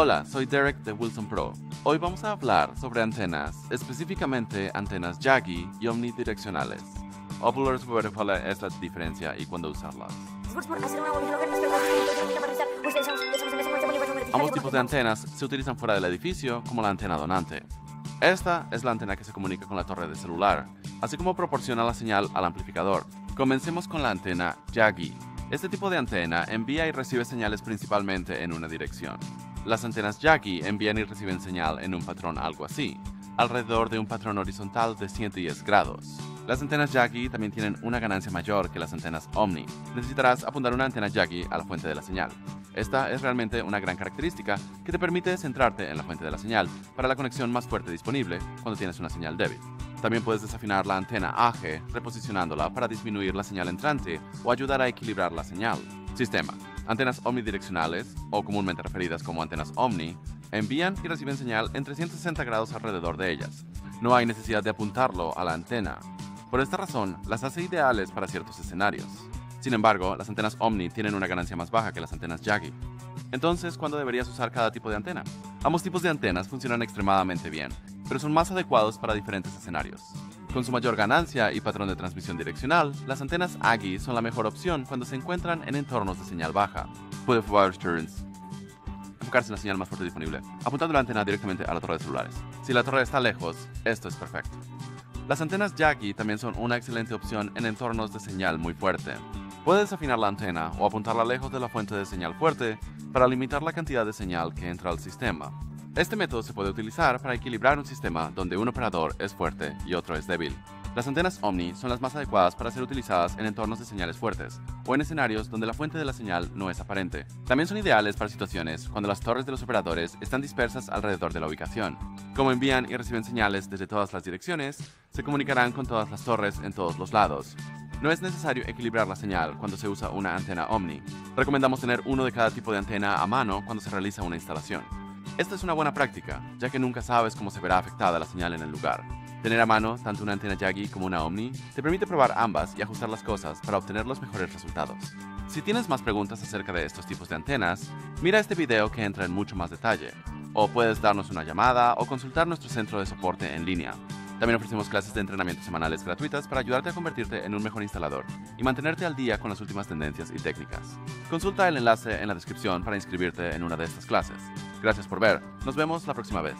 Hola, soy Derek de Wilson Pro. Hoy vamos a hablar sobre antenas, específicamente antenas Yagi y omnidireccionales. Popular sobre cuál es la diferencia y cuándo usarlas. Ambos tipos de antenas se utilizan fuera del edificio como la antena donante. Esta es la antena que se comunica con la torre de celular, así como proporciona la señal al amplificador. Comencemos con la antena Yagi. Este tipo de antena envía y recibe señales principalmente en una dirección. Las antenas Yagi envían y reciben señal en un patrón algo así, alrededor de un patrón horizontal de 110 grados. Las antenas Yagi también tienen una ganancia mayor que las antenas Omni. Necesitarás apuntar una antena Yagi a la fuente de la señal. Esta es realmente una gran característica que te permite centrarte en la fuente de la señal para la conexión más fuerte disponible cuando tienes una señal débil. También puedes desafinar la antena AG reposicionándola para disminuir la señal entrante o ayudar a equilibrar la señal. Sistema. Antenas omnidireccionales, o comúnmente referidas como antenas Omni, envían y reciben señal en 360 grados alrededor de ellas. No hay necesidad de apuntarlo a la antena. Por esta razón, las hace ideales para ciertos escenarios. Sin embargo, las antenas Omni tienen una ganancia más baja que las antenas Yagi. Entonces, ¿cuándo deberías usar cada tipo de antena? Ambos tipos de antenas funcionan extremadamente bien, pero son más adecuados para diferentes escenarios. Con su mayor ganancia y patrón de transmisión direccional, las antenas AGI son la mejor opción cuando se encuentran en entornos de señal baja. Puede enfocarse en la señal más fuerte disponible, apuntando la antena directamente a la torre de celulares. Si la torre está lejos, esto es perfecto. Las antenas Yagi también son una excelente opción en entornos de señal muy fuerte. Puedes afinar la antena o apuntarla lejos de la fuente de señal fuerte para limitar la cantidad de señal que entra al sistema. Este método se puede utilizar para equilibrar un sistema donde un operador es fuerte y otro es débil. Las antenas Omni son las más adecuadas para ser utilizadas en entornos de señales fuertes o en escenarios donde la fuente de la señal no es aparente. También son ideales para situaciones cuando las torres de los operadores están dispersas alrededor de la ubicación. Como envían y reciben señales desde todas las direcciones, se comunicarán con todas las torres en todos los lados. No es necesario equilibrar la señal cuando se usa una antena Omni. Recomendamos tener uno de cada tipo de antena a mano cuando se realiza una instalación. Esta es una buena práctica, ya que nunca sabes cómo se verá afectada la señal en el lugar. Tener a mano tanto una antena Yagi como una Omni te permite probar ambas y ajustar las cosas para obtener los mejores resultados. Si tienes más preguntas acerca de estos tipos de antenas, mira este video que entra en mucho más detalle, o puedes darnos una llamada o consultar nuestro centro de soporte en línea. También ofrecemos clases de entrenamiento semanales gratuitas para ayudarte a convertirte en un mejor instalador y mantenerte al día con las últimas tendencias y técnicas. Consulta el enlace en la descripción para inscribirte en una de estas clases. Gracias por ver. Nos vemos la próxima vez.